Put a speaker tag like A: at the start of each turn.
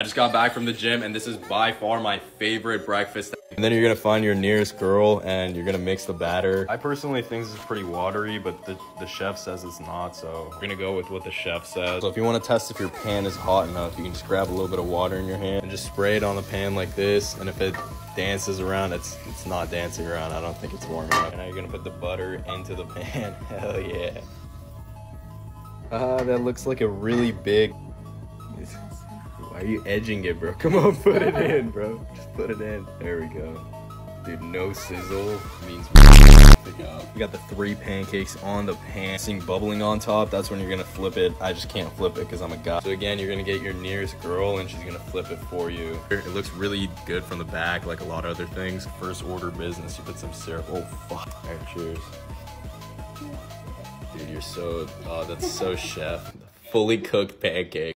A: I just got back from the gym and this is by far my favorite breakfast. And then you're gonna find your nearest girl and you're gonna mix the batter. I personally think this is pretty watery, but the, the chef says it's not, so we're gonna go with what the chef says. So if you wanna test if your pan is hot enough, you can just grab a little bit of water in your hand and just spray it on the pan like this. And if it dances around, it's it's not dancing around. I don't think it's warm enough. And now you're gonna put the butter into the pan. Hell yeah. Ah, that looks like a really big why are you edging it, bro? Come on, put it in, bro. Just put it in. There we go. Dude, no sizzle means we got the three pancakes on the pan, seeing bubbling on top. That's when you're gonna flip it. I just can't flip it because I'm a guy. So again, you're gonna get your nearest girl and she's gonna flip it for you. It looks really good from the back, like a lot of other things. First order business, you put some syrup. Oh, fuck. All right, cheers. Dude, you're so, oh, that's so chef. Fully cooked pancake.